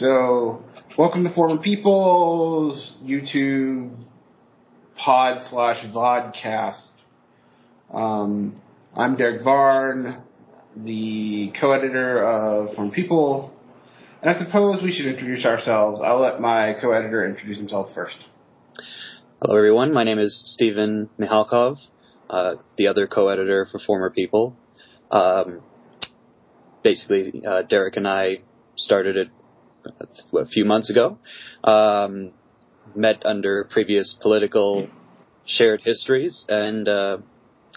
So welcome to Former People's YouTube pod slash vodcast. Um, I'm Derick Varn, the co-editor of Former People, and I suppose we should introduce ourselves. I'll let my co-editor introduce himself first. Hello, everyone. My name is Steven Michalkow, uh, the other co-editor for Former People. Um, basically, uh, Derek and I started it a few months ago. Um, met under previous political shared histories and uh,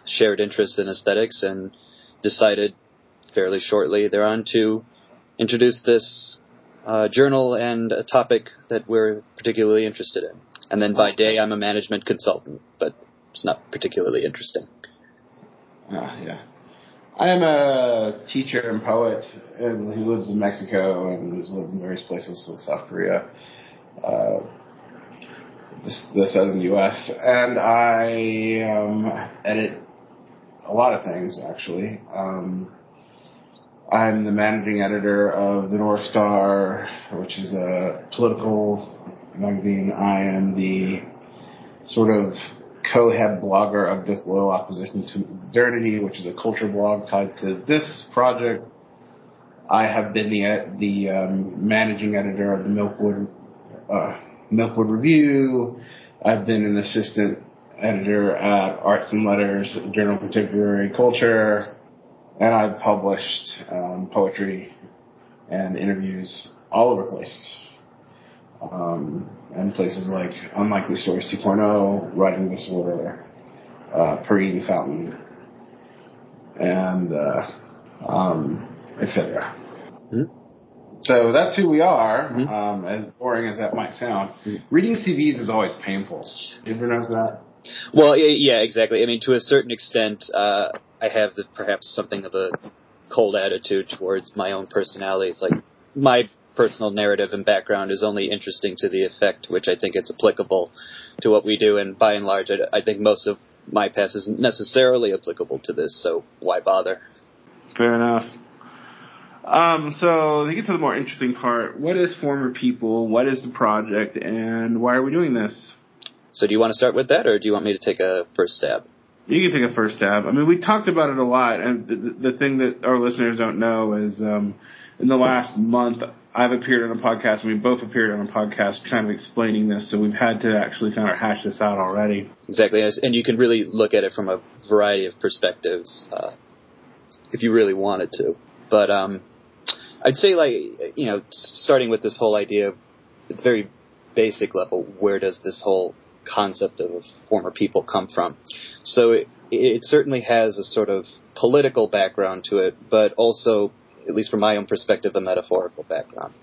shared interest in aesthetics, and decided fairly shortly thereon to introduce this uh, journal and a topic that we're particularly interested in. And then by day, I'm a management consultant, but it's not particularly interesting. Ah, yeah. I am a teacher and poet and who lives in Mexico and has lived in various places, like South Korea, uh, the, the southern U.S. And I um, edit a lot of things, actually. Um, I'm the managing editor of the North Star, which is a political magazine. I am the sort of co-head blogger of Disloyal Opposition to Modernity, which is a culture blog tied to this project. I have been the the um, managing editor of the Milkwood uh, Milkwood Review. I've been an assistant editor at Arts and Letters, Journal of Contemporary Culture, and I've published um, poetry and interviews all over the place um, and places like Unlikely Stories 2.0, Writing Disorder, uh, Perine Fountain, and uh, um, etc. Mm-hmm. So that's who we are. Mm-hmm. Um, as boring as that might sound, mm-hmm. reading CVs is always painful. You ever notice that? Well, yeah, exactly. I mean, to a certain extent, uh, I have the, perhaps something of a cold attitude towards my own personality. It's like my personal narrative and background is only interesting to the effect which I think it's applicable to what we do. And by and large, I, I think most of my past isn't necessarily applicable to this, so why bother? Fair enough. Um, so to get to the more interesting part, what is Former People? What is the project, and why are we doing this? So do you want to start with that, or do you want me to take a first stab? You can take a first stab. I mean, we talked about it a lot, and the, the thing that our listeners don't know is, um, in the last month, I've appeared on a podcast, we both appeared on a podcast kind of explaining this, so we've had to actually kind of hash this out already. Exactly, and you can really look at it from a variety of perspectives uh, if you really wanted to. But um, I'd say, like, you know, starting with this whole idea of the very basic level, where does this whole concept of former people come from? So it, it certainly has a sort of political background to it, but also at least from my own perspective, a metaphorical background.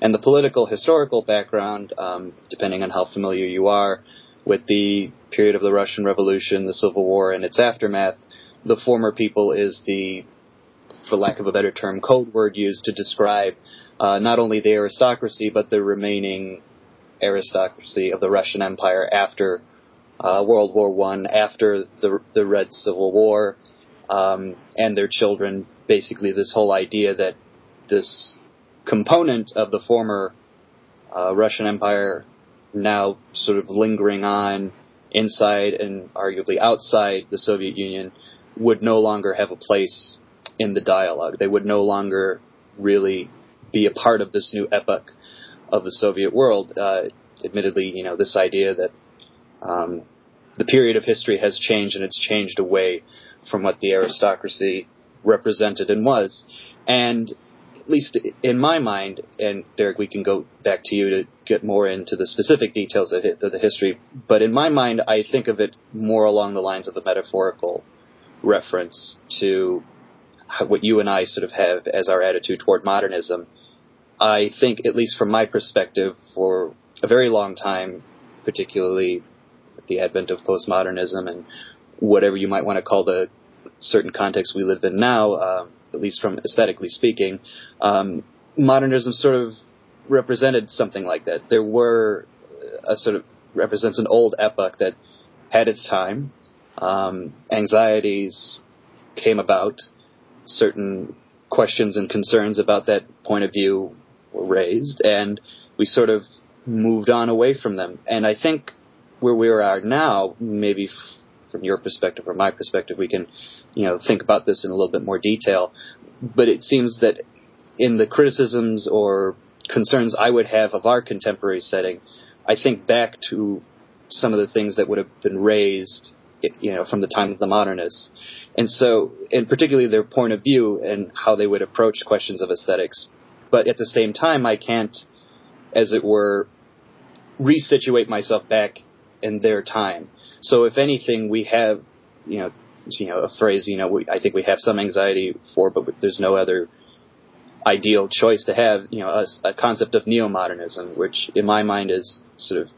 And the political historical background, um, depending on how familiar you are with the period of the Russian Revolution, the Civil War, and its aftermath, the former people is the, for lack of a better term, code word used to describe uh, not only the aristocracy, but the remaining aristocracy of the Russian Empire after uh, World War One, after the the Red Civil War, um, and their children basically this whole idea that this component of the former uh, Russian Empire now sort of lingering on inside and arguably outside the Soviet Union would no longer have a place in the dialogue. They would no longer really be a part of this new epoch of the Soviet world. Uh, admittedly, you know, this idea that um, the period of history has changed and it's changed away from what the aristocracy represented and was. And at least in my mind, and Derick, we can go back to you to get more into the specific details of, the history, but in my mind, I think of it more along the lines of a metaphorical reference to what you and I sort of have as our attitude toward modernism. I think, at least from my perspective, for a very long time, particularly the advent of postmodernism and whatever you might want to call the certain context we live in now, uh, at least from aesthetically speaking, um, modernism sort of represented something like that. There were a sort of represents an old epoch that had its time. Um, anxieties came about. Certain questions and concerns about that point of view were raised, and we sort of moved on away from them. And I think where we are now, maybe from your perspective or my perspective, we can, you know, think about this in a little bit more detail. But it seems that in the criticisms or concerns I would have of our contemporary setting, I think back to some of the things that would have been raised, you know, from the time of the modernists. And so, and particularly their point of view and how they would approach questions of aesthetics. But at the same time, I can't, as it were, resituate myself back in their time. So if anything, we have, you know, you know, a phrase, you know, we, I think we have some anxiety for, but there's no other ideal choice to have, you know, a, a concept of neo-modernism, which in my mind is sort of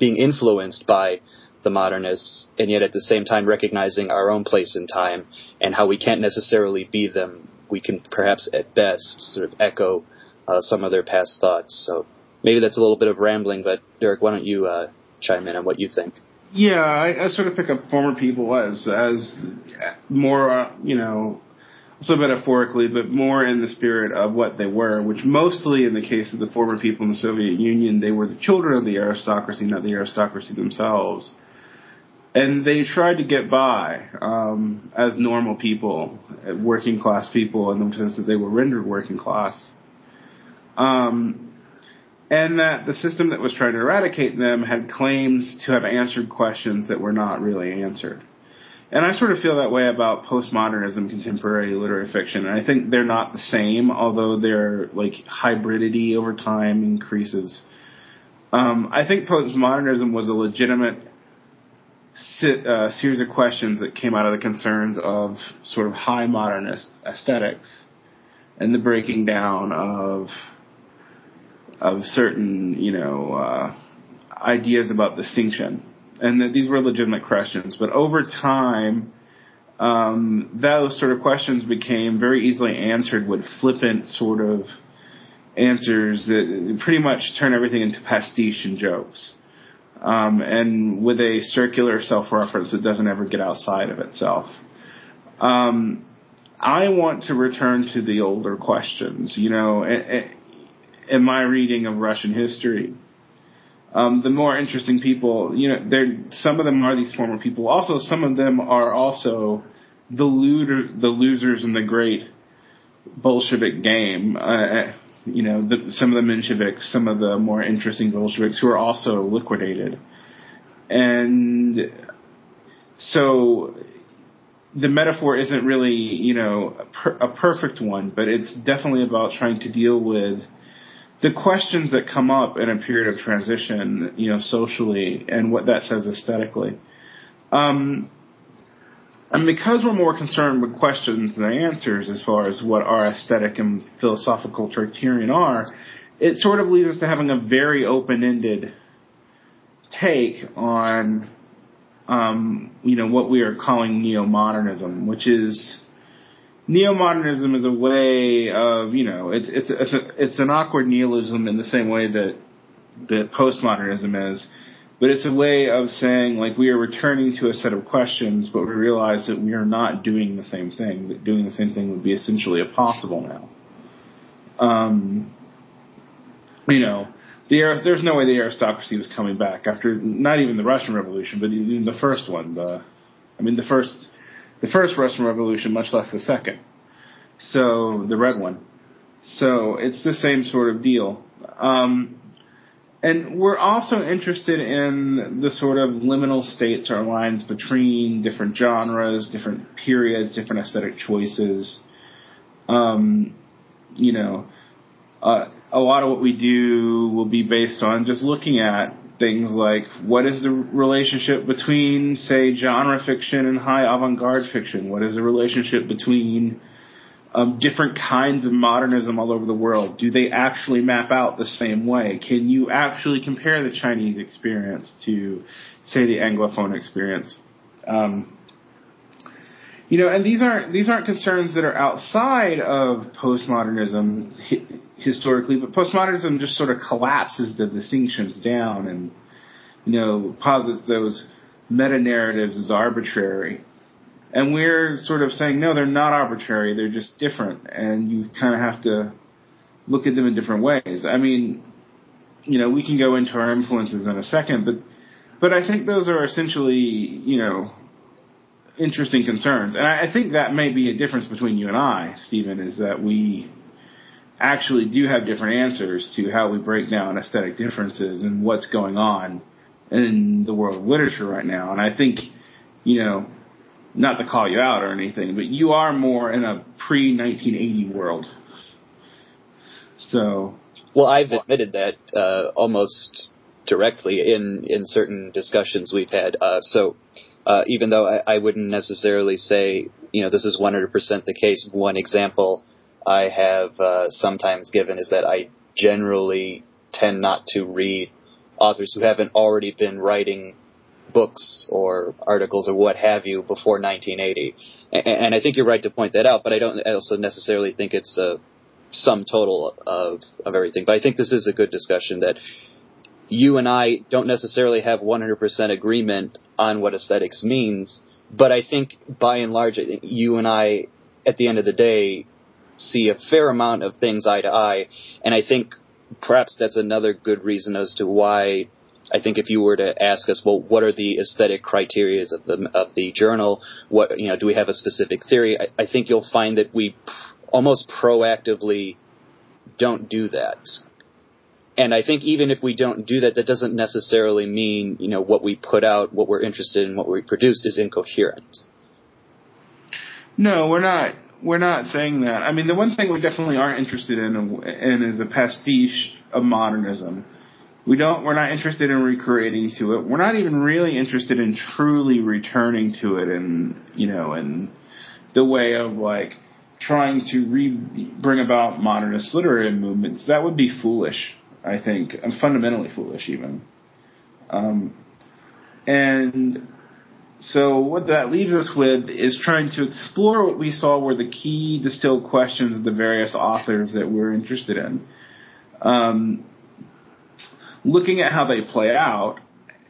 being influenced by the modernists, and yet at the same time recognizing our own place in time and how we can't necessarily be them. We can perhaps at best sort of echo uh, some of their past thoughts. So maybe that's a little bit of rambling, but Derick, why don't you uh, chime in on what you think? Yeah, I, I sort of pick up former people as as more, uh, you know, also metaphorically, but more in the spirit of what they were, which mostly in the case of the former people in the Soviet Union, they were the children of the aristocracy, not the aristocracy themselves. And they tried to get by um, as normal people, working class people, in the sense that they were rendered working class. Um, and that the system that was trying to eradicate them had claims to have answered questions that were not really answered. And I sort of feel that way about postmodernism, contemporary literary fiction. And I think they're not the same, although their like hybridity over time increases. Um, I think postmodernism was a legitimate uh, series of questions that came out of the concerns of sort of high modernist aesthetics and the breaking down of of certain, you know, uh, ideas about distinction and that these were legitimate questions. But over time, um, those sort of questions became very easily answered with flippant sort of answers that pretty much turn everything into pastiche and jokes. Um, and with a circular self-reference that doesn't ever get outside of itself. Um, I want to return to the older questions. You know, in my reading of Russian history, um, the more interesting people, you know, they're, some of them are these former people. Also, some of them are also the looter, the losers in the great Bolshevik game. Uh, you know, the, some of the Mensheviks, some of the more interesting Bolsheviks who are also liquidated. And so the metaphor isn't really, you know, a, per, a perfect one, but it's definitely about trying to deal with the questions that come up in a period of transition, you know, socially, and what that says aesthetically. Um, and because we're more concerned with questions than answers as far as what our aesthetic and philosophical criterion are, it sort of leads us to having a very open-ended take on, um, you know, what we are calling neo-modernism, which is neo-modernism is a way of, you know, it's it's it's, a, it's an awkward nihilism in the same way that that postmodernism is, but it's a way of saying like we are returning to a set of questions, but we realize that we are not doing the same thing. That doing the same thing would be essentially impossible now. Um, you know, the there's no way the aristocracy was coming back after not even the Russian Revolution, but even the first one. The, I mean, the first the first Russian Revolution, much less the second. So the red one. So it's the same sort of deal. Um, and we're also interested in the sort of liminal states or lines between different genres, different periods, different aesthetic choices. Um, you know, uh, a lot of what we do will be based on just looking at things like what is the relationship between, say, genre fiction and high avant-garde fiction? What is the relationship between um, different kinds of modernism all over the world? Do they actually map out the same way? Can you actually compare the Chinese experience to, say, the Anglophone experience? Um, you know, and these aren't these aren't concerns that are outside of postmodernism historically, but postmodernism just sort of collapses the distinctions down and you know posits those meta narratives as arbitrary. And we're sort of saying no, they're not arbitrary. They're just different, and you kind of have to look at them in different ways. I mean, you know, we can go into our influences in a second, but but I think those are essentially, you know, interesting concerns. And I, I think that may be a difference between you and I, Steven, is that we actually do have different answers to how we break down aesthetic differences and what's going on in the world of literature right now. And I think, you know, not to call you out or anything, but you are more in a pre 1980 world. So. Well, I've admitted that uh, almost directly in in certain discussions we've had. Uh, so. Uh, even though I, I, wouldn't necessarily say, you know, this is 100% the case. One example I have uh, sometimes given is that I generally tend not to read authors who haven't already been writing books or articles or what have you before 1980. And, and I think you're right to point that out, but I don't also necessarily think it's a sum total of, of everything. But I think this is a good discussion that you and I don't necessarily have 100% agreement on what aesthetics means, but I think by and large, you and I, at the end of the day, see a fair amount of things eye to eye, and I think perhaps that's another good reason as to why I think if you were to ask us, well, what are the aesthetic criteria of the of the journal? What you know, do we have a specific theory? I, I think you'll find that we almost proactively don't do that. And I think even if we don't do that, that doesn't necessarily mean you know what we put out, what we're interested in, what we produce is incoherent. No, we're not. We're not saying that. I mean, the one thing we definitely aren't interested in, in is a pastiche of modernism we don't. We're not interested in recreating to it. We're not even really interested in truly returning to it, and you know, in the way of like trying to re- bring about modernist literary movements. That would be foolish. I think, and fundamentally foolish even. Um, and so what that leaves us with is trying to explore what we saw were the key distilled questions of the various authors that we're interested in. Um, looking at how they play out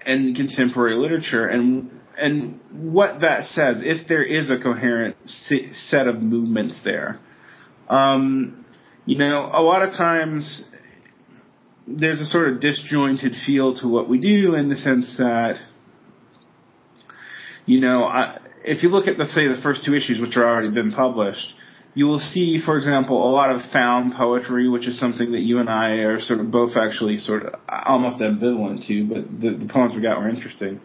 in contemporary literature and and what that says if there is a coherent set of movements there. Um, you know, a lot of times there's a sort of disjointed feel to what we do in the sense that, you know, I, if you look at, let's say, the first two issues, which are already been published, you will see, for example, a lot of found poetry, which is something that you and I are sort of both actually sort of almost ambivalent to, but the, the poems we got were interesting.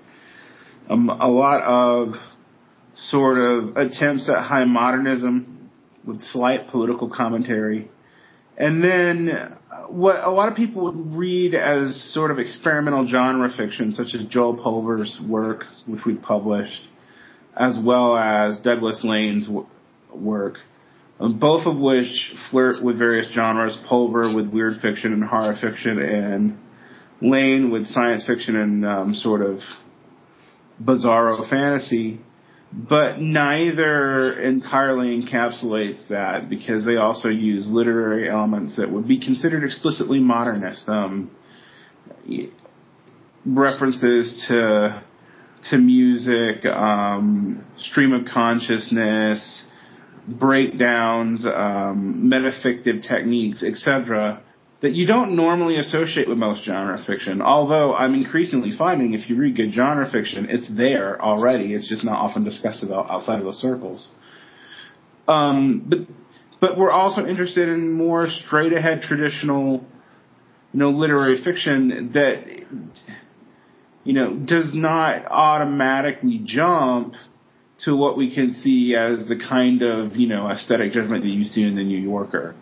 Um, a lot of sort of attempts at high modernism with slight political commentary. And then what a lot of people would read as sort of experimental genre fiction, such as Joe Pulver's work, which we published, as well as Douglas Lain's w- work um, both of which flirt with various genres. Pulver with weird fiction and horror fiction, and Lane with science fiction and um, sort of bizarro fantasy. But neither entirely encapsulates that because they also use literary elements that would be considered explicitly modernist. Um, references to to music, um, stream of consciousness, breakdowns, um, metafictive techniques, etc., that you don't normally associate with most genre fiction. Although I'm increasingly finding if you read good genre fiction, it's there already. It's just not often discussed about outside of those circles. Um, but but we're also interested in more straight ahead traditional, you know, literary fiction that you know does not automatically jump to what we can see as the kind of, you know, aesthetic judgment that you see in the New Yorker,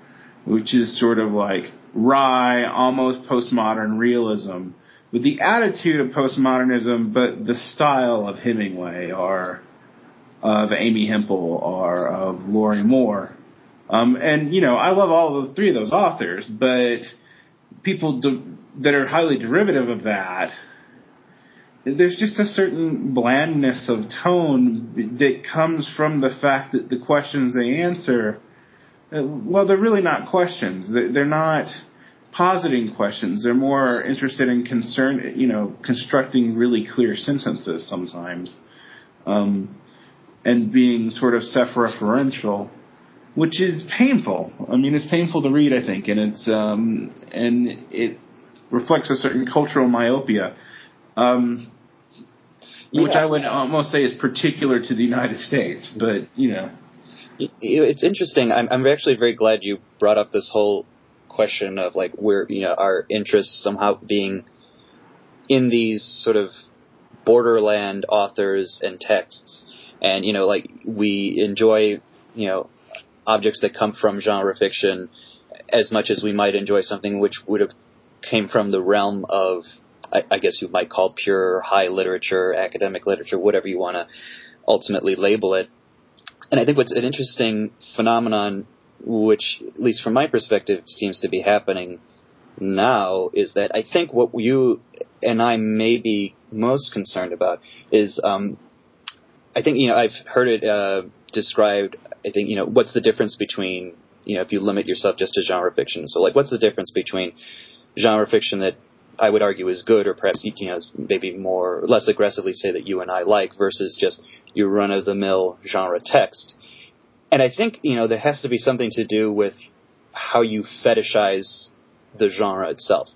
which is sort of like wry, almost postmodern realism with the attitude of postmodernism, but the style of Hemingway or of Amy Hempel or of Lorrie Moore. Um, and, you know, I love all of the three of those authors, but people do, that are highly derivative of that there's just a certain blandness of tone that comes from the fact that the questions they answer, well, they're really not questions. They're not positing questions. They're more interested in concern, you know, constructing really clear sentences sometimes, um, and being sort of self-referential. which is painful. I mean, it's painful to read, I think, and it's um, and it reflects a certain cultural myopia, um, yeah. which I would almost say is particular to the United States. But you know, it's interesting. I'm, I'm actually very glad you brought up this whole question of like where you know our interests somehow being in these sort of borderland authors and texts, and you know like we enjoy you know objects that come from genre fiction as much as we might enjoy something which would have came from the realm of I, I guess you might call pure high literature, academic literature, whatever you want to ultimately label it. And I think what's an interesting phenomenon, which at least from my perspective seems to be happening now, is that I think what you and I may be most concerned about is um, I think you know I've heard it uh, described I think you know what's the difference between you know if you limit yourself just to genre fiction. So like what's the difference between genre fiction that I would argue is good, or perhaps you know maybe more less aggressively say that you and I like versus just your run of the mill genre text. And I think you know there has to be something to do with how you fetishize the genre itself.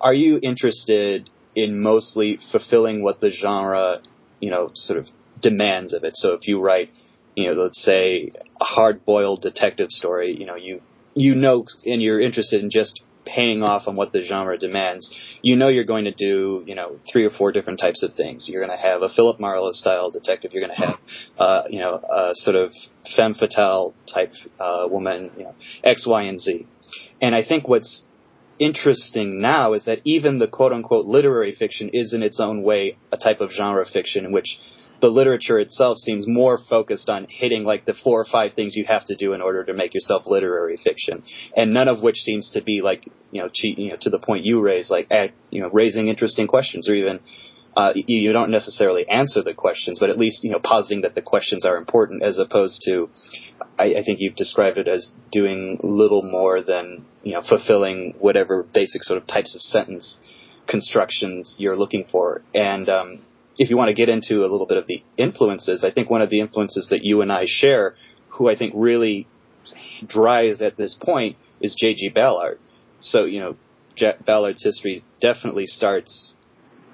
Are you interested in mostly fulfilling what the genre, you know, sort of demands of it? So if you write you know, let's say a hard-boiled detective story, you know, you you know, and you're interested in just paying off on what the genre demands, you know you're going to do, you know, three or four different types of things. You're going to have a Philip Marlowe style detective. You're going to have, uh, you know, a sort of femme fatale type uh, woman, you know, X, Y, and Z. And I think what's interesting now is that even the quote unquote literary fiction is in its own way a type of genre fiction in which the literature itself seems more focused on hitting like the four or five things you have to do in order to make yourself literary fiction, and none of which seems to be like you know, cheat, you know to the point you raise, like add, you know raising interesting questions or even. Uh, you, you don't necessarily answer the questions, but at least you know positing that the questions are important, as opposed to, I, I think you've described it as doing little more than you know fulfilling whatever basic sort of types of sentence constructions you're looking for. And um, if you want to get into a little bit of the influences, I think one of the influences that you and I share, who I think really drives at this point, is J.G. Ballard. So, you know, J- Ballard's history definitely starts,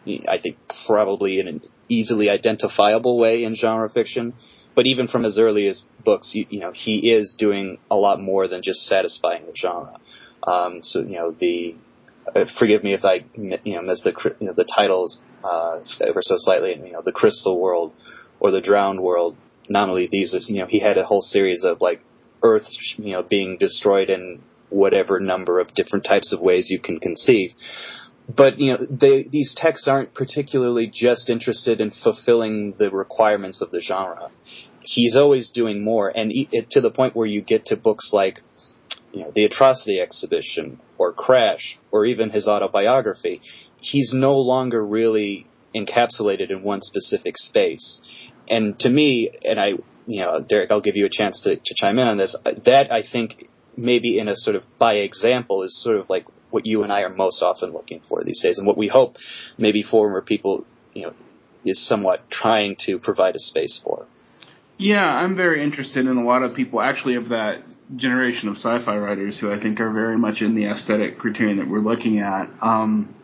I think, probably in an easily identifiable way in genre fiction. But even from as early as books, you, you know, he is doing a lot more than just satisfying the genre. Um, so, you know, the forgive me if I you know miss the you know the titles uh, ever so slightly. You know, the Crystal World or the Drowned World. Not only these, you know, he had a whole series of like Earths, you know, being destroyed in whatever number of different types of ways you can conceive. But you know, they, these texts aren't particularly just interested in fulfilling the requirements of the genre. He's always doing more, and to the point where you get to books like you know, the Atrocity Exhibition or Crash or even his autobiography, he's no longer really encapsulated in one specific space. And to me, and I, you know, Derick, I'll give you a chance to, to chime in on this. Uh, that I think maybe in a sort of by example is sort of like what you and I are most often looking for these days, and what we hope maybe former people, you know, is somewhat trying to provide a space for. Yeah, I'm very interested in a lot of people actually of that generation of sci-fi writers who I think are very much in the aesthetic criterion that we're looking at. Um,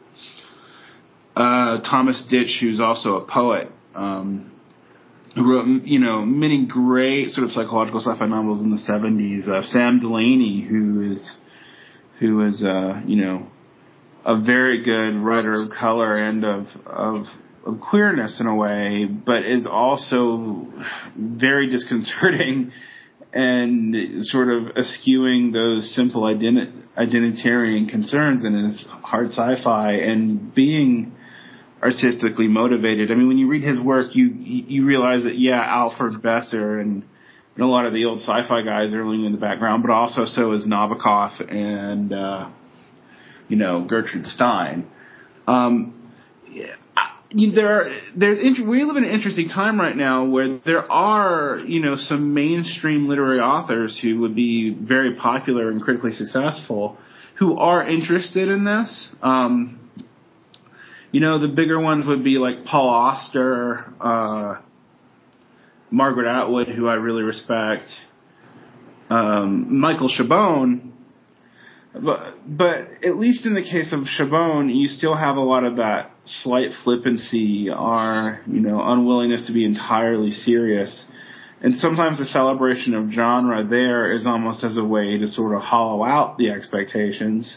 uh, Thomas Disch, who's also a poet, um, who wrote you know many great sort of psychological sci-fi novels in the 70s. Uh, Sam Delany, who is who is uh, you know a very good writer of color and of of of queerness in a way, but is also very disconcerting and sort of eschewing those simple identi- identitarian concerns in his hard sci-fi and being artistically motivated. I mean, when you read his work, you you realize that yeah, Alfred Bester and, and a lot of the old sci-fi guys are leaning in the background, but also so is Nabokov and uh, you know Gertrude Stein. Um, yeah, there are there we live in an interesting time right now where there are you know some mainstream literary authors who would be very popular and critically successful who are interested in this. Um, you know, the bigger ones would be like Paul Auster, uh, Margaret Atwood, who I really respect. um, Michael Chabon. But, but at least in the case of Chabon, you still have a lot of that slight flippancy or, you know, unwillingness to be entirely serious. And sometimes the celebration of genre there is almost as a way to sort of hollow out the expectations.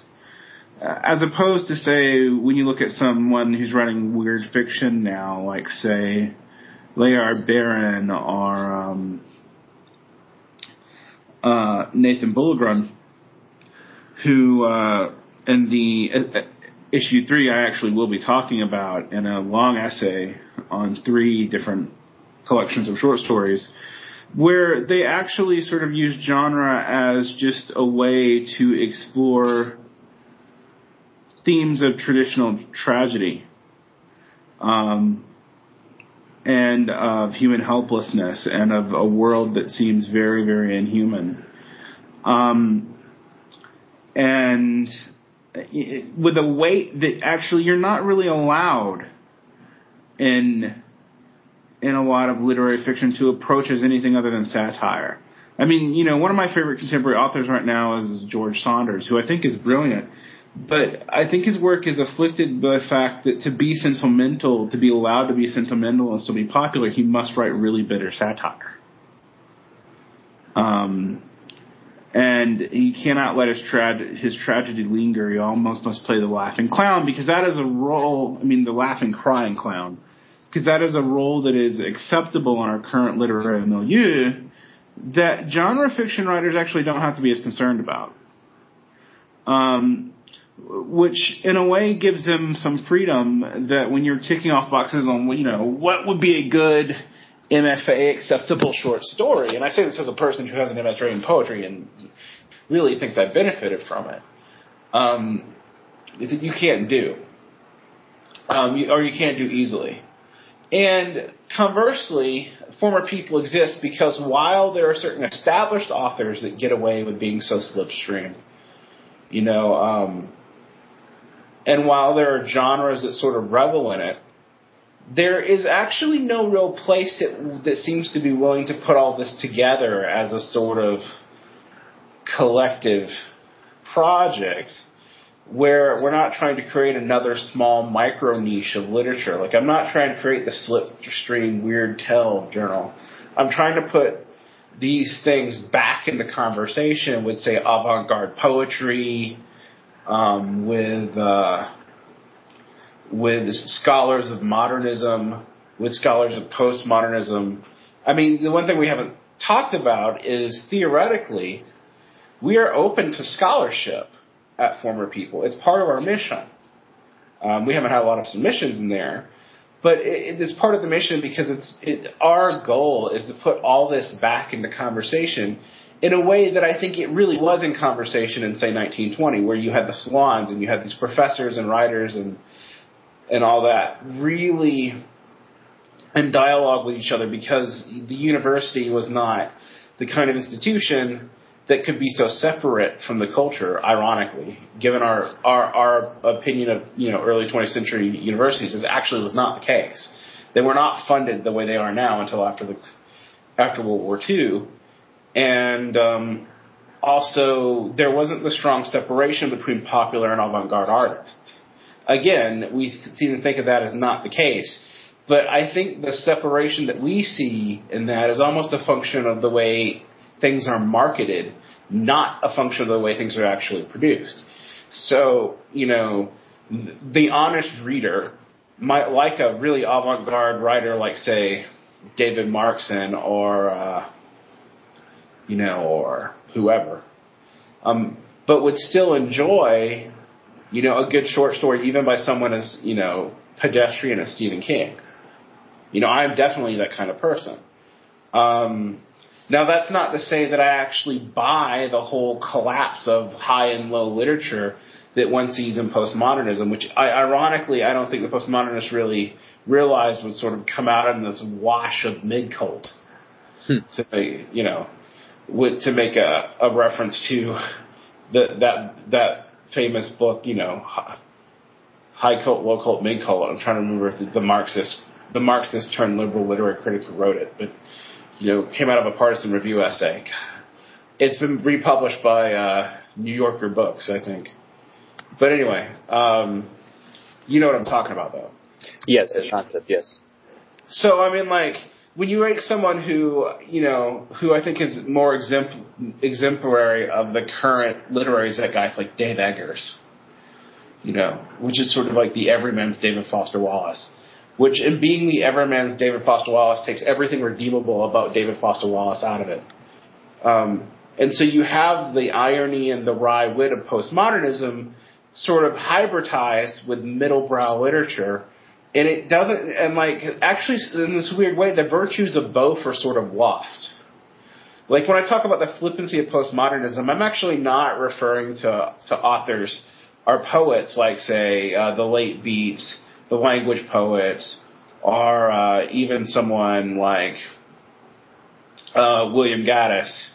Uh, as opposed to say, when you look at someone who's writing weird fiction now, like say, Laird Barron or um, uh, Nathan Ballingrud, who uh, in the uh, issue three I actually will be talking about in a long essay on three different collections of short stories, where they actually sort of use genre as just a way to explore themes of traditional tragedy. Um, and of human helplessness and of a world that seems very, very inhuman. Um, and with a weight that actually you're not really allowed in in a lot of literary fiction to approach as anything other than satire. I mean, you know, one of my favorite contemporary authors right now is George Saunders, who I think is brilliant but I think his work is afflicted by the fact that to be sentimental, to be allowed to be sentimental and still be popular, he must write really bitter satire. Um, and he cannot let his, tra- his tragedy linger. He almost must play the laughing clown because that is a role. I mean, the laughing, crying clown, because that is a role that is acceptable in our current literary milieu that genre fiction writers actually don't have to be as concerned about. Um, which in a way gives them some freedom that when you're ticking off boxes on you know what would be a good MFA acceptable short story, and I say this as a person who has an MFA in poetry and really thinks I benefited from it. Um, you can't do, um, you, or you can't do easily. And conversely, former people exist because while there are certain established authors that get away with being so slipstream, you know, um, and while there are genres that sort of revel in it, there is actually no real place that, that seems to be willing to put all this together as a sort of collective project where we're not trying to create another small micro niche of literature. Like I'm not trying to create the slipstream weird tell journal. I'm trying to put these things back into conversation with say avant-garde poetry, um, with uh, with scholars of modernism, with scholars of postmodernism. I mean, the one thing we haven't talked about is theoretically, we are open to scholarship at Former People. It's part of our mission. Um, we haven't had a lot of submissions in there, but it, it's part of the mission because it's it, our goal is to put all this back into conversation in a way that I think it really was in conversation in say 1920, where you had the salons and you had these professors and writers and and all that really in dialogue with each other because the university was not the kind of institution that could be so separate from the culture, ironically, given our, our, our opinion of, you know, early 20th century universities, it actually was not the case. They were not funded the way they are now until after the, after World War II and um, also there wasn't the strong separation between popular and avant-garde artists. Again, we seem to think of that as not the case, but I think the separation that we see in that is almost a function of the way things are marketed, not a function of the way things are actually produced. So, you know, the honest reader might like a really avant-garde writer like, say, David Markson or uh, you know, or whoever, um, but would still enjoy, you know, a good short story even by someone as, you know, pedestrian as Stephen King. You know, I'm definitely that kind of person. Um, now that's not to say that I actually buy the whole collapse of high and low literature that one sees in postmodernism, which I, ironically I don't think the postmodernists really realized would sort of come out in this wash of mid cult. Hmm. So, you know, with, to make a, a reference to the, that that famous book, you know, high cult, low cult, mid cult. I'm trying to remember if the, the Marxist the Marxist turned liberal literary critic who wrote it, but you know, came out of a partisan review essay. it's been republished by uh, New Yorker Books, I think. But anyway, um, you know what I'm talking about, though. Yes, the concept. Yes. So I mean, like when you make someone who you know who I think is more exempl- exemplary of the current literary zeitgeist, like Dave Eggers, you know, which is sort of like the everyman's David Foster Wallace. Which, in being the everyman's David Foster Wallace, takes everything redeemable about David Foster Wallace out of it. Um, and so you have the irony and the wry wit of postmodernism sort of hybridized with middlebrow literature and it doesn't and like actually in this weird way the virtues of both are sort of lost. Like when i talk about the flippancy of postmodernism i'm actually not referring to to authors or poets like say uh, the late beats the language poets or uh, even someone like uh, william gaddis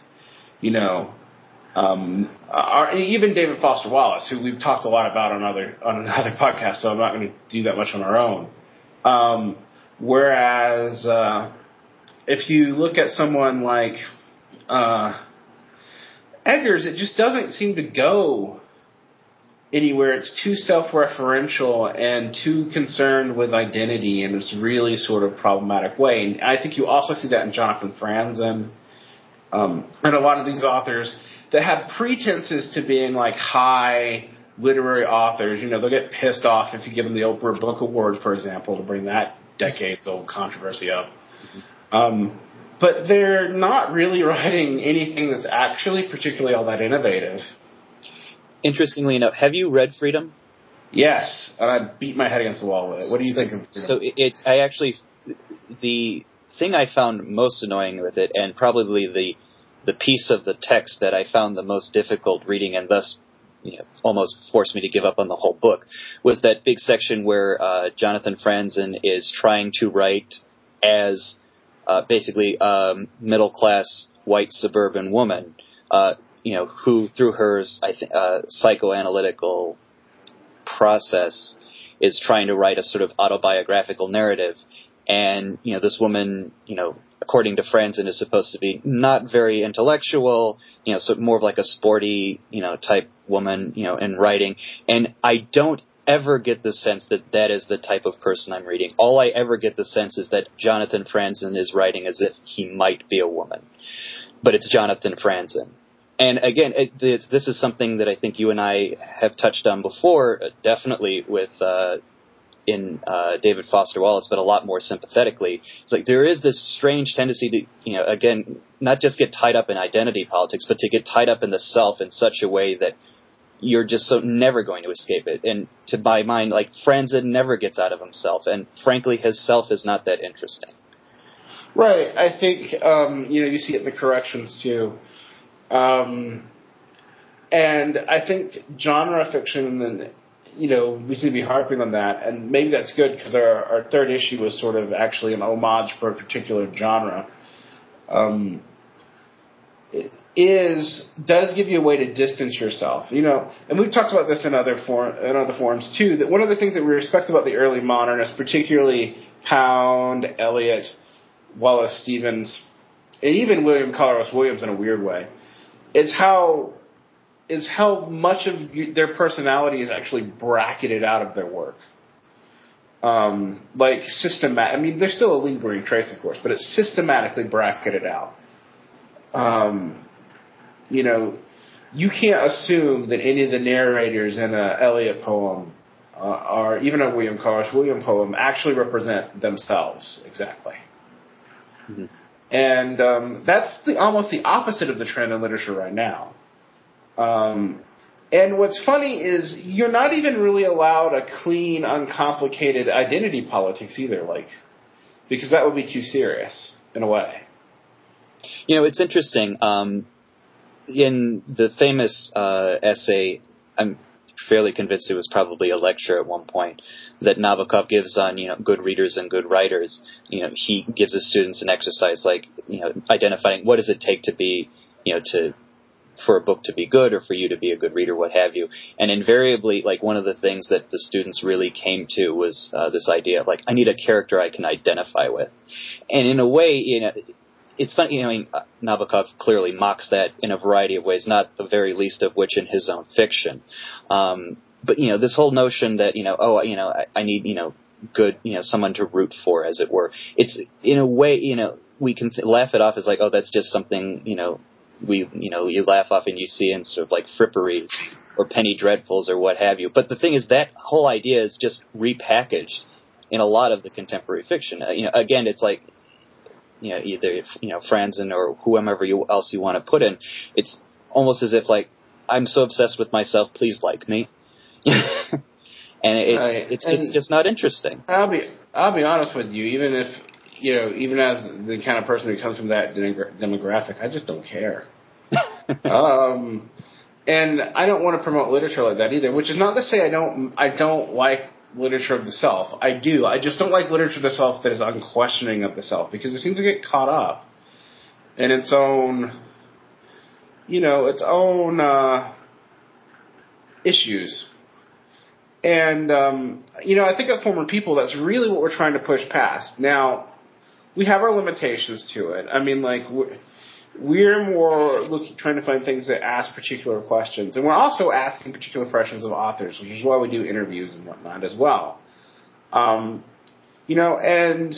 you know um, our, even David Foster Wallace, who we've talked a lot about on other on another podcast, so I'm not going to do that much on our own. Um, whereas uh, if you look at someone like uh, Eggers, it just doesn't seem to go anywhere. It's too self-referential and too concerned with identity in this really sort of problematic way. And I think you also see that in Jonathan Franzen um, and a lot of these authors that have pretenses to being like high literary authors. You know, they'll get pissed off if you give them the Oprah Book Award, for example, to bring that decades old controversy up. Um, but they're not really writing anything that's actually particularly all that innovative. Interestingly enough, have you read Freedom? Yes, and I beat my head against the wall with it. What do you think of Freedom? So it's I actually the thing I found most annoying with it, and probably the the piece of the text that I found the most difficult reading and thus you know, almost forced me to give up on the whole book was that big section where uh, Jonathan Franzen is trying to write as uh, basically a middle class white suburban woman, uh, you know, who through her I think uh, psychoanalytical process is trying to write a sort of autobiographical narrative, and you know this woman, you know, according to Franzen, is supposed to be not very intellectual, you know, so more of like a sporty, you know, type woman, you know, in writing. And I don't ever get the sense that that is the type of person I'm reading. All I ever get the sense is that Jonathan Franzen is writing as if he might be a woman, but it's Jonathan Franzen. And again, it, this is something that I think you and I have touched on before, definitely with uh, in uh, David Foster Wallace, but a lot more sympathetically. It's like there is this strange tendency to, you know, again, not just get tied up in identity politics, but to get tied up in the self in such a way that you're just so never going to escape it. And to my mind, like Franzen never gets out of himself, and frankly, his self is not that interesting. Right. I think um, you know you see it in the corrections too. Um, and I think genre fiction and you know, we seem to be harping on that, and maybe that's good because our, our third issue was sort of actually an homage for a particular genre. Um, is does give you a way to distance yourself, you know, and we've talked about this in other in other forums too. That one of the things that we respect about the early modernists, particularly Pound, Eliot, Wallace Stevens, and even William Carlos Williams in a weird way, is how is how much of their personality is actually bracketed out of their work. Um, like systematic. I mean, there's still a lingering trace, of course, but it's systematically bracketed out. Um, you know, you can't assume that any of the narrators in a Eliot poem uh, or even a William Carlos William poem actually represent themselves exactly. Mm-hmm. And um, that's the almost the opposite of the trend in literature right now. Um, and what's funny is you're not even really allowed a clean, uncomplicated identity politics either, like, because that would be too serious in a way. You know, it's interesting. Um, in the famous uh, essay, I'm fairly convinced it was probably a lecture at one point that Nabokov gives on you know good readers and good writers. You know, he gives his students an exercise like you know identifying what does it take to be you know to for a book to be good or for you to be a good reader, what have you. And invariably, like one of the things that the students really came to was uh, this idea of like, I need a character I can identify with. And in a way, you know, it's funny. I mean, uh, Nabokov clearly mocks that in a variety of ways, not the very least of which in his own fiction. Um, but you know, this whole notion that you know, oh, you know, I, I need you know, good, you know, someone to root for, as it were. It's in a way, you know, we can th- laugh it off as like, oh, that's just something, you know, we, you know, you laugh off and you see in sort of like fripperies or penny dreadfuls or what have you. But the thing is, that whole idea is just repackaged in a lot of the contemporary fiction. Uh, you know, again, it's like you know either you know Franzen or whomever you else you want to put in. It's almost as if like I'm so obsessed with myself, please like me. and it, right. it's and it's just not interesting. I'll be I'll be honest with you, even if you know, even as the kind of person who comes from that demographic, I just don't care. um, and I don't want to promote literature like that either. Which is not to say I don't I don't like literature of the self. I do. I just don't like literature of the self that is unquestioning of the self because it seems to get caught up in its own, you know, its own uh, issues. And um, you know, I think of former people. That's really what we're trying to push past. Now, we have our limitations to it. I mean, like we're more looking, trying to find things that ask particular questions, and we're also asking particular questions of authors, which is why we do interviews and whatnot as well. Um, you know, and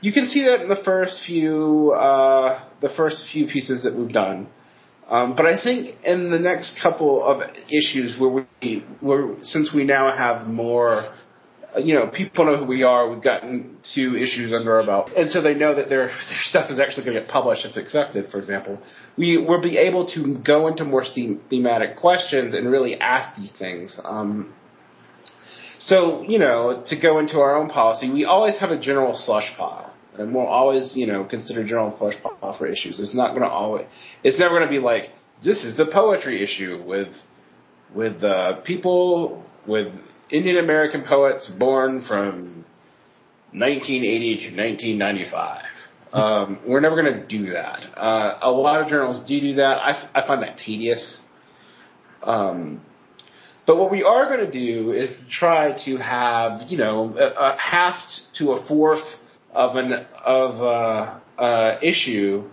you can see that in the first few uh, the first few pieces that we've done. Um, but I think in the next couple of issues, where we, where since we now have more you know, people know who we are. We've gotten two issues under our belt, and so they know that their their stuff is actually going to get published if accepted. For example, we will be able to go into more thematic questions and really ask these things. Um, so you know, to go into our own policy, we always have a general slush pile, and we'll always you know consider general slush pile for issues. It's not going to always. It's never going to be like this is the poetry issue with with uh, people with Indian American poets born from 1980 to 1995. Um, we're never going to do that. Uh, a lot of journals do do that. I, f- I find that tedious. Um, but what we are going to do is try to have, you know, a, a half to a fourth of an of a, a issue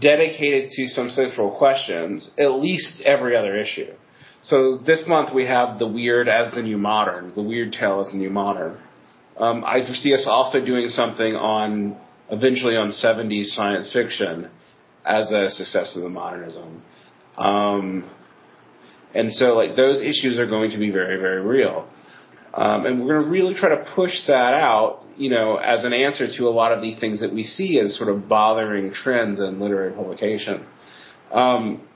dedicated to some central questions, at least every other issue. So this month we have the weird as the new modern, the weird tale as the new modern. Um, I foresee us also doing something on eventually on 70s science fiction as a success of the modernism. Um, and so like those issues are going to be very, very real. Um, and we're going to really try to push that out, you know, as an answer to a lot of these things that we see as sort of bothering trends in literary publication. Um,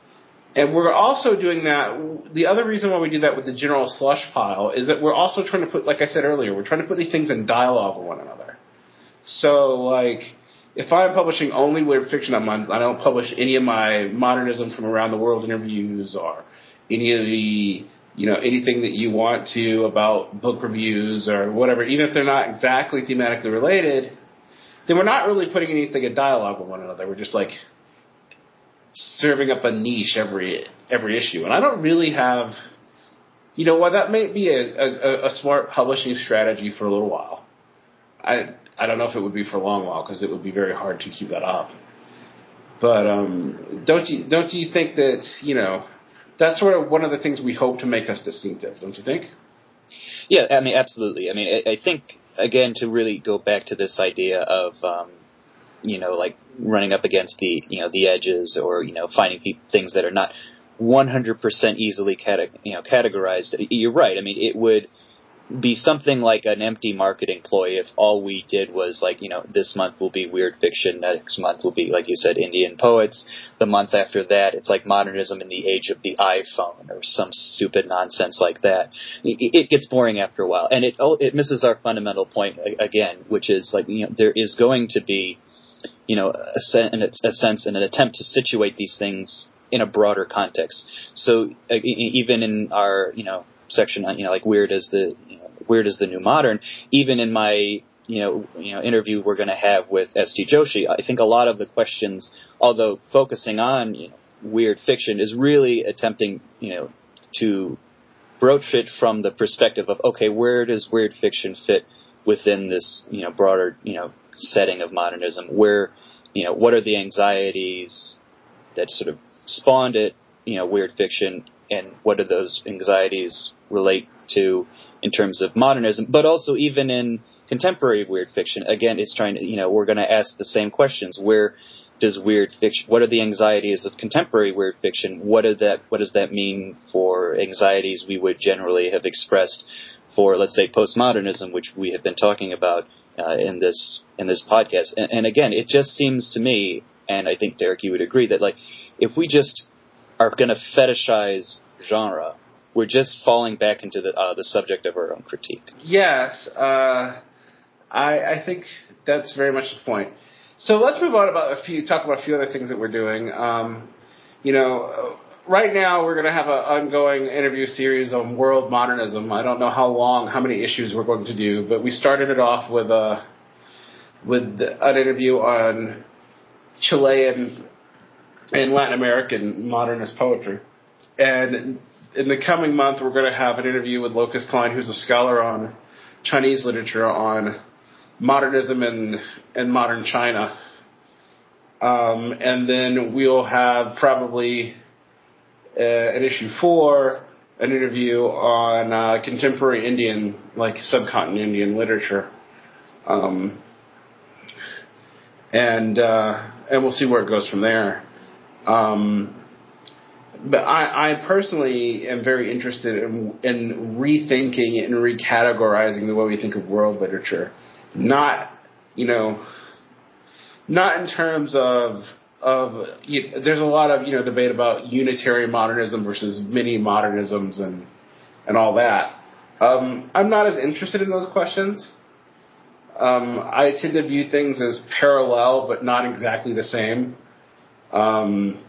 and we're also doing that. The other reason why we do that with the general slush pile is that we're also trying to put, like I said earlier, we're trying to put these things in dialogue with one another. So, like, if I'm publishing only weird fiction, I'm I don't publish any of my modernism from around the world interviews or any of the, you know, anything that you want to about book reviews or whatever, even if they're not exactly thematically related, then we're not really putting anything in dialogue with one another. We're just like serving up a niche every every issue. And I don't really have, you know, while that may be a, a, a smart publishing strategy for a little while, I I don't know if it would be for a long while because it would be very hard to keep that up. But um, don't you don't you think that you know that's sort of one of the things we hope to make us distinctive, don't you think? Yeah, I mean, absolutely. I mean, I, I think again to really go back to this idea of um, you know, like running up against the, you know, the edges or, you know, finding pe- things that are not 100% easily cate- you know, categorized. You're right. I mean, it would be something like an empty marketing ploy if all we did was like, you know, this month will be weird fiction, next month will be, like you said, Indian poets, the month after that it's like modernism in the age of the iPhone or some stupid nonsense like that. It, gets boring after a while, and it oh, it misses our fundamental point again, which is like, you know, there is going to be you know, a, a sense and an attempt to situate these things in a broader context. So uh, even in our, you know, section on, you know, like weird as the, you know, weird as the new modern, even in my, you know, you know, interview we're going to have with S.T. Joshi, I think a lot of the questions, although focusing on you know, weird fiction, is really attempting, you know, to broach it from the perspective of, okay, where does weird fiction fit within this, you know, broader, you know, setting of modernism? Where you know, what are the anxieties that sort of spawned it, you know, weird fiction, and what do those anxieties relate to in terms of modernism, but also even in contemporary weird fiction. Again, it's trying to, you know, we're going to ask the same questions. Where does weird fiction? What are the anxieties of contemporary weird fiction? What that What does that mean for anxieties we would generally have expressed for, let's say, postmodernism, which we have been talking about uh, in this in this podcast? And, and again, it just seems to me, and I think Derick, you would agree that like if we just are going to fetishize genre, we're just falling back into the uh, the subject of our own critique. Yes, uh, I, I think that's very much the point. So let's move on about a few talk about a few other things that we're doing. Um, you know, right now we're going to have an ongoing interview series on world modernism. I don't know how long, how many issues we're going to do, but we started it off with a with an interview on Chilean and Latin American modernist poetry. And in the coming month, we're going to have an interview with Locus Klein, who's a scholar on Chinese literature on modernism in, in modern China. Um, and then we'll have probably uh, an issue four, an interview on uh, contemporary Indian, like subcontinent Indian literature. Um, and uh, and we'll see where it goes from there. Um, but I, I, personally am very interested in, in, rethinking and recategorizing the way we think of world literature. Not, you know, not in terms of of you know, there's a lot of you know debate about unitary modernism versus mini modernisms and and all that. Um, I'm not as interested in those questions. Um, I tend to view things as parallel but not exactly the same. Um,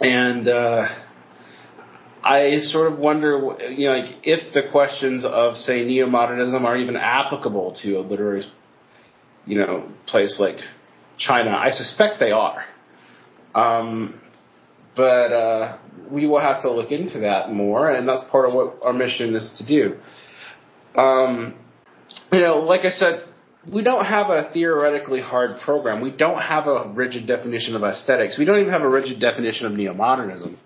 and uh, I sort of wonder, you know, like if the questions of say neo-modernism are even applicable to a literary, you know, place like China. I suspect they are. Um, but uh, we will have to look into that more, and that's part of what our mission is to do. Um, you know, like I said, we don't have a theoretically hard program. We don't have a rigid definition of aesthetics. We don't even have a rigid definition of neo-modernism.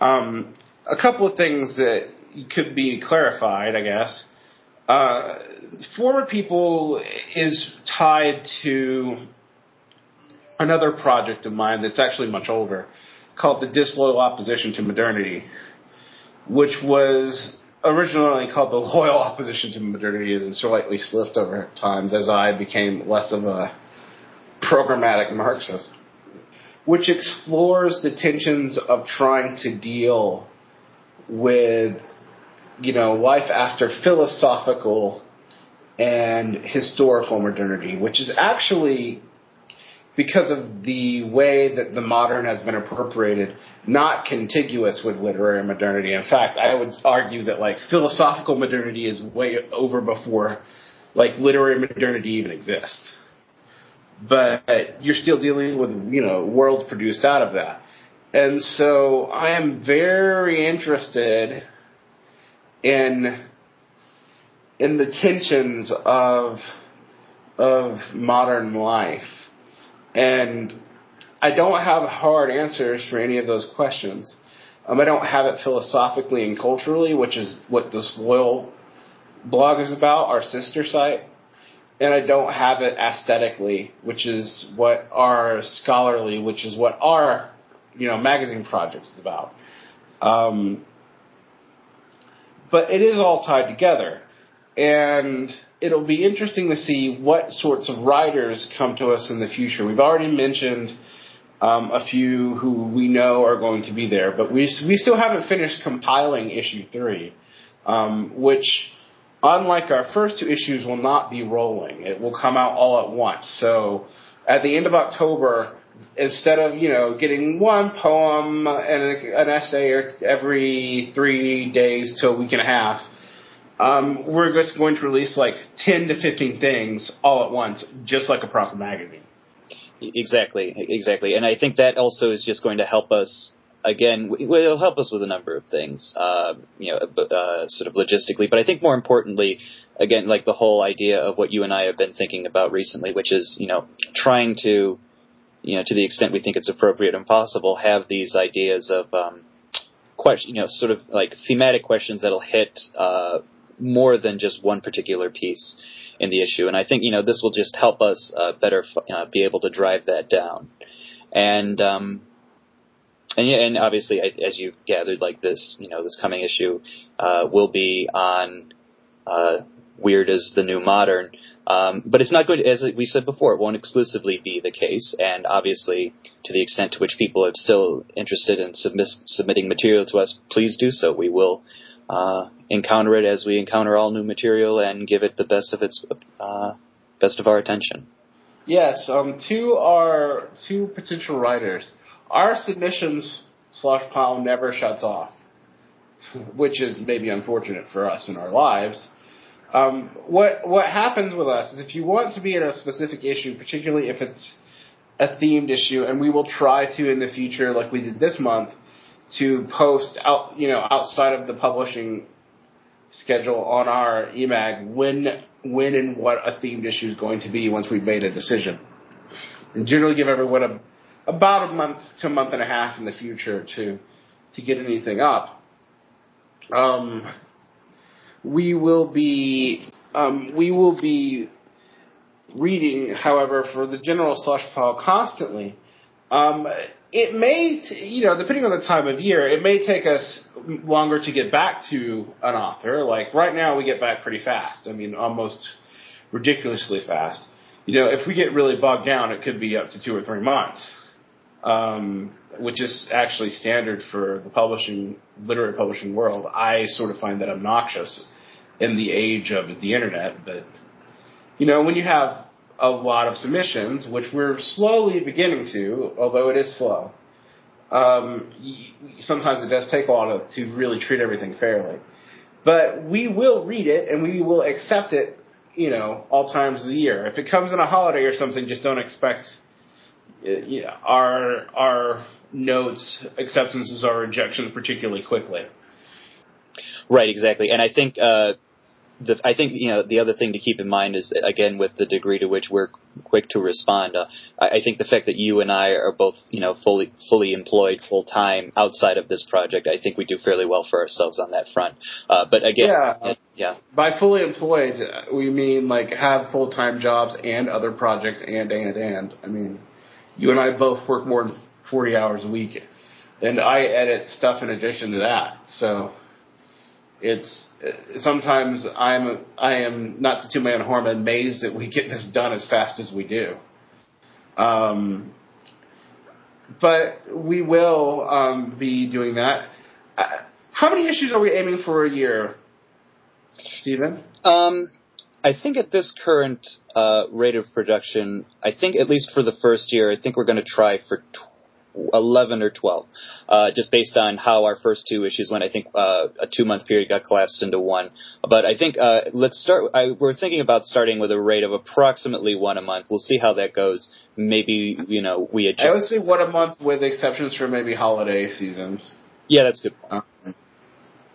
Um, a couple of things that could be clarified, I guess. Uh, former people is tied to another project of mine that's actually much older, called the Disloyal Opposition to Modernity, which was originally called the Loyal Opposition to Modernity and slightly slipped over times as I became less of a programmatic Marxist, which explores the tensions of trying to deal with, you know, life after philosophical and historical modernity, which is actually because of the way that the modern has been appropriated, not contiguous with literary modernity. In fact, I would argue that like philosophical modernity is way over before like literary modernity even exists. But you're still dealing with, you know, worlds produced out of that. And so I am very interested in in the tensions of of modern life and I don't have hard answers for any of those questions. Um, I don't have it philosophically and culturally, which is what Disloyal blog is about, our sister site. And I don't have it aesthetically, which is what our scholarly, which is what our, you know, magazine project is about. Um, but it is all tied together. And it'll be interesting to see what sorts of writers come to us in the future. We've already mentioned um, a few who we know are going to be there, but we we still haven't finished compiling issue three, um, which, unlike our first two issues, will not be rolling. It will come out all at once. So at the end of October. Instead of you know getting one poem and an essay every three days to a week and a half, um, we're just going to release like 10 to 15 things all at once, just like a proper magazine. Exactly, exactly. And I think that also is just going to help us again, it'll help us with a number of things, uh, you know, uh, sort of logistically. But I think more importantly, again, like the whole idea of what you and I have been thinking about recently, which is, you know, trying to, you know, to the extent we think it's appropriate and possible, have these ideas of, um, question, you know, sort of like thematic questions that'll hit uh, more than just one particular piece in the issue. And I think, you know, this will just help us uh, better uh, be able to drive that down. And, um, and yeah, and obviously, as you've gathered, like this, you know, this coming issue uh, will be on uh, weird as the new modern. Um, but it's not going to, as we said before, it won't exclusively be the case. And obviously, to the extent to which people are still interested in submitting material to us, please do so. We will uh, encounter it as we encounter all new material and give it the best of its uh, best of our attention. Yes, um, to our two potential writers, our submissions slush pile never shuts off, which is maybe unfortunate for us in our lives. Um, what what happens with us is if you want to be in a specific issue, particularly if it's a themed issue, and we will try to in the future, like we did this month, to post out you know outside of the publishing schedule on our emag when when and what a themed issue is going to be once we've made a decision, and generally give everyone a about a month to a month and a half in the future to to get anything up. Um, we will be um, we will be reading, however, for the general slush pile constantly. Um, it may, t- you know, depending on the time of year, it may take us longer to get back to an author. Like right now, we get back pretty fast. I mean, almost ridiculously fast. You know, if we get really bogged down, it could be up to two or three months, um, which is actually standard for the publishing, literary publishing world. I sort of find that obnoxious in the age of the internet. But you know, when you have a lot of submissions, which we're slowly beginning to, although it is slow, um, sometimes it does take a while to, to really treat everything fairly. But we will read it and we will accept it, you know, all times of the year. If it comes in a holiday or something, just don't expect uh, our our notes, acceptances, or rejections particularly quickly. Right, exactly. And I think uh, the, I think you know the other thing to keep in mind is again with the degree to which we're quick to respond. Uh, I, I, think the fact that you and I are both you know fully fully employed full time outside of this project, I think we do fairly well for ourselves on that front. Uh, but again, yeah, yeah. By fully employed, we mean like have full time jobs and other projects and and and. I mean, you and I both work more than forty hours a week, and I edit stuff in addition to that. So it's sometimes I'm I am not to toot my own horn, amazed that we get this done as fast as we do. Um, but we will um, be doing that. Uh, how many issues are we aiming for a year, Steven? Um, I think at this current uh, rate of production, I think at least for the first year, I think we're going to try for 11 or 12, uh, just based on how our first two issues went. I think uh, a two month period got collapsed into one. But I think uh, let's start. I, we're thinking about starting with a rate of approximately one a month. We'll see how that goes. Maybe you know we adjust. I would say one a month with exceptions for maybe holiday seasons. Yeah, that's good. Um,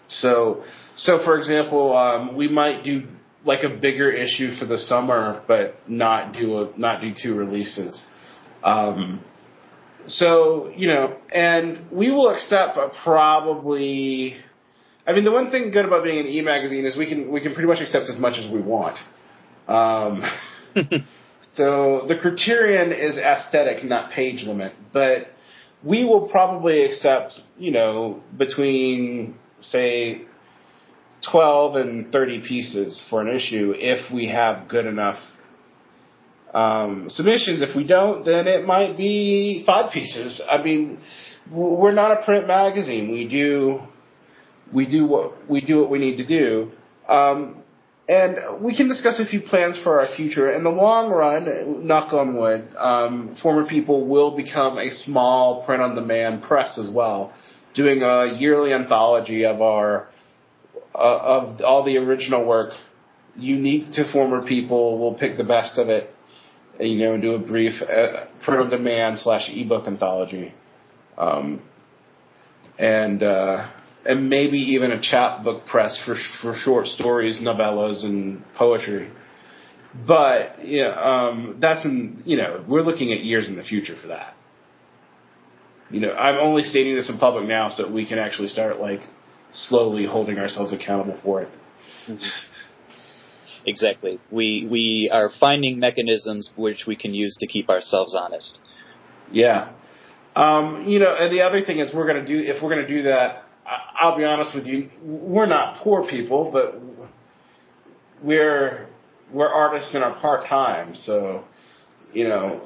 so, so for example, um, we might do like a bigger issue for the summer, but not do a not do two releases. Um, so, you know, and we will accept probably. I mean, the one thing good about being an e-magazine is we can we can pretty much accept as much as we want. Um, so the criterion is aesthetic, not page limit. But we will probably accept, you know, between say 12 and 30 pieces for an issue if we have good enough um, submissions. If we don't, then it might be five pieces. I mean, we're not a print magazine. We do we do what we do what we need to do. Um, and we can discuss a few plans for our future. In the long run, knock on wood, um, former people will become a small print on demand press as well, doing a yearly anthology of our uh, of all the original work unique to former people. We'll pick the best of it you know, do a brief uh, print on demand slash ebook anthology. Um, and uh, and maybe even a chapbook press for for short stories, novellas, and poetry. But yeah, um, that's in you know we're looking at years in the future for that. You know, I'm only stating this in public now so that we can actually start like slowly holding ourselves accountable for it. Mm-hmm. Exactly. We we are finding mechanisms which we can use to keep ourselves honest. Yeah. Um, you know, and the other thing is we're going to do if we're going to do that. I'll be honest with you, we're not poor people, but we're we're artists in our part time. So, you know,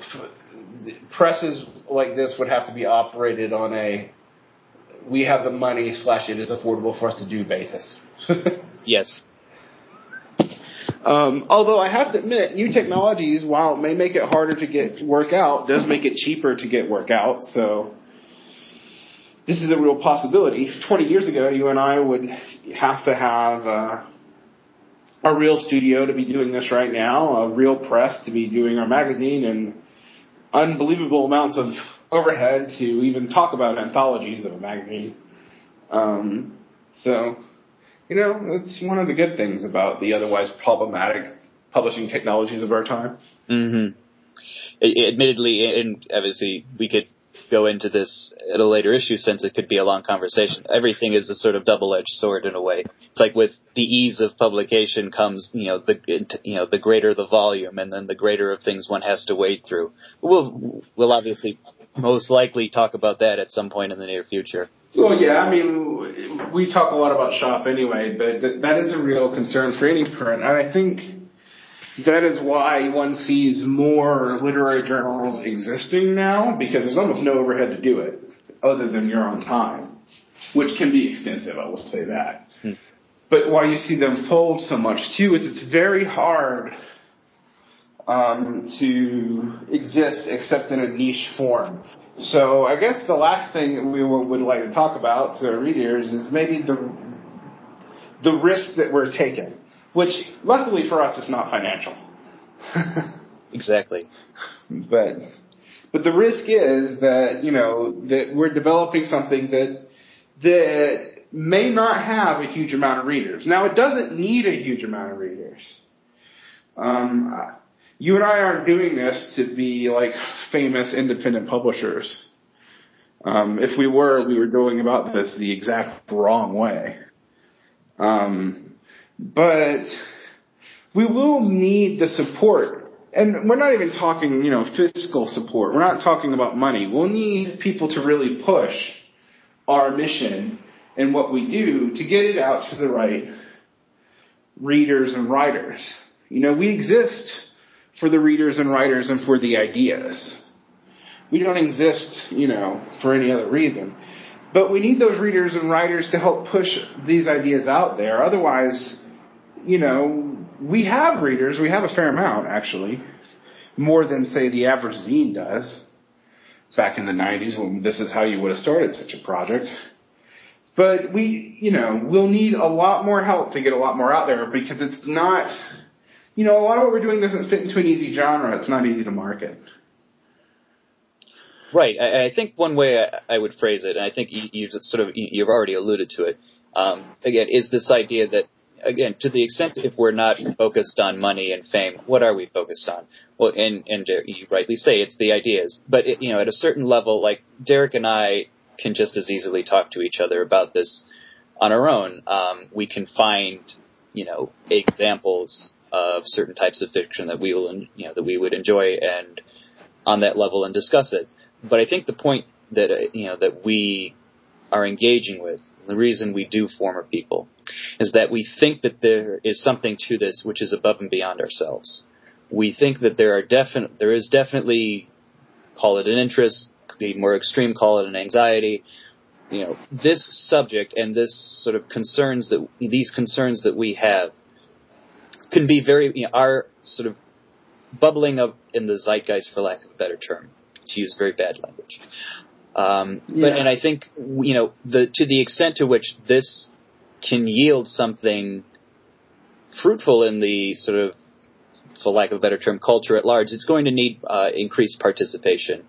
presses like this would have to be operated on a we have the money slash it is affordable for us to do basis. yes. Um, although I have to admit, new technologies, while it may make it harder to get work out, does make it cheaper to get work out. So this is a real possibility. Twenty years ago, you and I would have to have uh, a real studio to be doing this right now, a real press to be doing our magazine, and unbelievable amounts of overhead to even talk about anthologies of a magazine. Um, so you know, that's one of the good things about the otherwise problematic publishing technologies of our time. Mm-hmm. Admittedly, and obviously, we could go into this at a later issue since it could be a long conversation. Everything is a sort of double-edged sword in a way. It's like with the ease of publication comes, you know, the you know the greater the volume, and then the greater of things one has to wade through. We'll we'll obviously most likely talk about that at some point in the near future. Well, yeah, I mean, we talk a lot about shop anyway, but th- that is a real concern for any print, and I think that is why one sees more literary journals existing now because there's almost no overhead to do it, other than your own time, which can be extensive. I will say that. Hmm. But why you see them fold so much too is it's very hard um, to exist except in a niche form. So I guess the last thing we would like to talk about to readers is maybe the the risk that we're taking, which luckily for us is not financial. exactly. But but the risk is that you know that we're developing something that that may not have a huge amount of readers. Now it doesn't need a huge amount of readers. Um, you and I aren't doing this to be like famous independent publishers. Um, if we were, we were going about this the exact wrong way. Um, but we will need the support. And we're not even talking, you know, fiscal support. We're not talking about money. We'll need people to really push our mission and what we do to get it out to the right readers and writers. You know, we exist for the readers and writers and for the ideas. We don't exist, you know, for any other reason. But we need those readers and writers to help push these ideas out there. Otherwise, you know, we have readers, we have a fair amount actually, more than say the average zine does. Back in the 90s when this is how you would have started such a project. But we, you know, we'll need a lot more help to get a lot more out there because it's not you know, a lot of what we're doing doesn't fit into an easy genre. It's not easy to market. Right. I, I think one way I, I, would phrase it, and I think you, you've sort of you've already alluded to it. Um, again, is this idea that again, to the extent if we're not focused on money and fame, what are we focused on? Well, and and you rightly say it's the ideas, but it, you know, at a certain level, like Derick and I can just as easily talk to each other about this on our own. Um, we can find, you know, examples of certain types of fiction that we will, you know, that we would enjoy and on that level and discuss it. But I think the point that, uh, you know, that we are engaging with, the reason we do former people, is that we think that there is something to this which is above and beyond ourselves. We think that there are definite, there is definitely, call it an interest, be more extreme, call it an anxiety, you know, this subject and this sort of concerns that these concerns that we have can be very you know, are sort of bubbling up in the zeitgeist, for lack of a better term, to use very bad language. Um, yeah. But and I think you know the to the extent to which this can yield something fruitful in the sort of, for lack of a better term, culture at large, it's going to need uh, increased participation.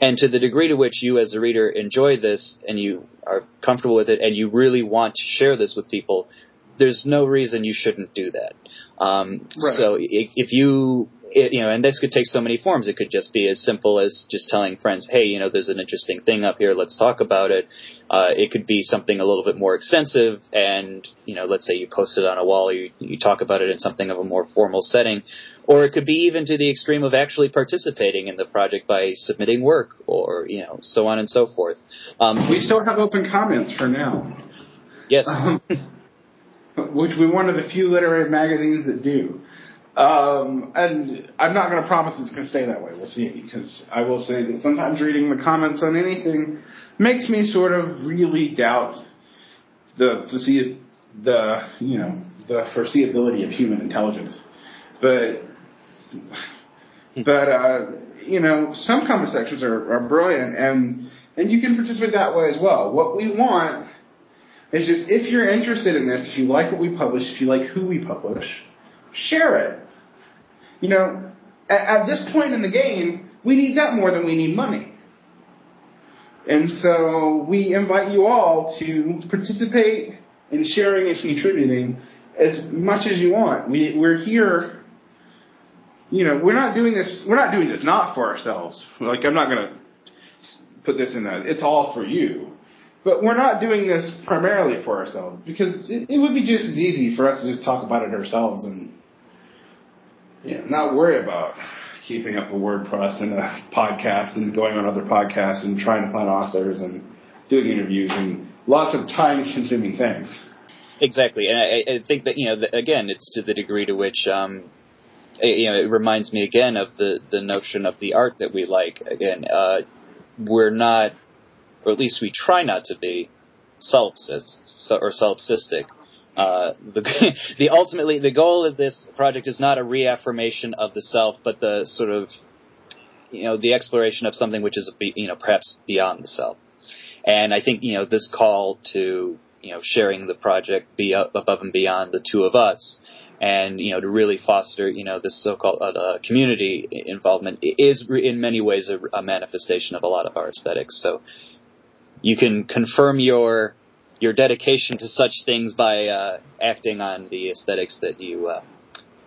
And to the degree to which you as a reader enjoy this and you are comfortable with it and you really want to share this with people, there's no reason you shouldn't do that. Um, right. So if, you it, you know, and this could take so many forms. It could just be as simple as just telling friends, "Hey, you know, there's an interesting thing up here. Let's talk about it." Uh, it could be something a little bit more extensive, and you know, let's say you post it on a wall, you you talk about it in something of a more formal setting, or it could be even to the extreme of actually participating in the project by submitting work, or you know, so on and so forth. Um, we still have open comments for now. Yes. Um, which we're one of the few literary magazines that do. Um, and I'm not going to promise it's going to stay that way. We'll see. Because I will say that sometimes reading the comments on anything makes me sort of really doubt the foresee the you know the foreseeability of human intelligence. But but uh, you know some comment sections are, are brilliant and and you can participate that way as well. What we want it's just if you're interested in this, if you like what we publish, if you like who we publish, share it. You know, at, at this point in the game, we need that more than we need money. And so we invite you all to participate in sharing and contributing as much as you want. We, we're here, you know, we're not doing this, we're not doing this not for ourselves. Like, I'm not gonna put this in that, it's all for you. But we're not doing this primarily for ourselves because it, it would be just as easy for us to just talk about it ourselves and know, not worry about keeping up a WordPress and a podcast and going on other podcasts and trying to find authors and doing interviews and lots of time consuming things. Exactly, and I, I think that you know, again, it's to the degree to which um, you know, it reminds me again of the the notion of the art that we like. Again, uh, we're not or at least we try not to be solipsist or solipsistic. Uh, the, the ultimately the goal of this project is not a reaffirmation of the self, but the sort of you know the exploration of something which is you know perhaps beyond the self. And I think you know this call to you know sharing the project be above and beyond the two of us, and you know to really foster you know this so-called uh, community involvement is in many ways a, a manifestation of a lot of our aesthetics. So you can confirm your your dedication to such things by uh, acting on the aesthetics that you uh,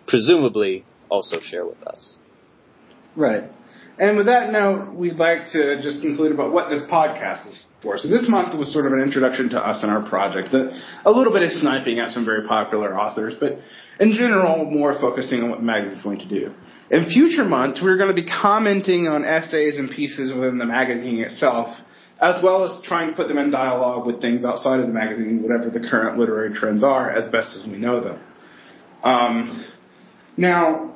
presumably also share with us. Right. And with that note, we'd like to just conclude about what this podcast is for. So this month was sort of an introduction to us and our project. A little bit of sniping at some very popular authors, but in general, more focusing on what magazine is going to do. In future months, we're going to be commenting on essays and pieces within the magazine itself as well as trying to put them in dialogue with things outside of the magazine, whatever the current literary trends are, as best as we know them. Um, now,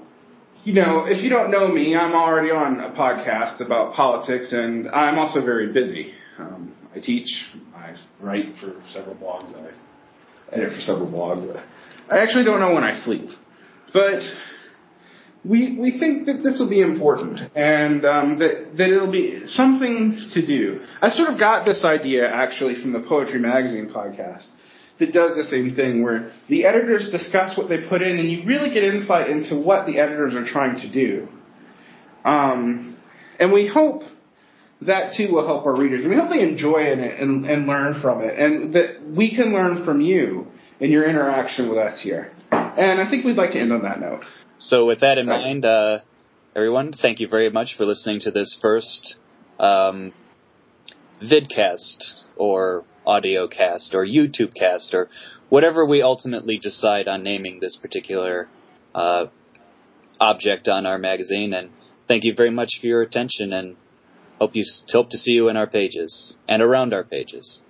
you know, if you don't know me, I'm already on a podcast about politics, and I'm also very busy. Um, I teach, I write for several blogs, I edit for several blogs. I actually don't know when I sleep, but we, we think that this will be important and um, that, that it'll be something to do. I sort of got this idea actually from the Poetry Magazine podcast that does the same thing where the editors discuss what they put in and you really get insight into what the editors are trying to do. Um, and we hope that too will help our readers. And we hope they enjoy it and, and learn from it and that we can learn from you in your interaction with us here. And I think we'd like to end on that note. So, with that in mind, uh, everyone, thank you very much for listening to this first um, vidcast or audio cast or YouTube cast or whatever we ultimately decide on naming this particular uh, object on our magazine. And thank you very much for your attention and hope you hope to see you in our pages and around our pages.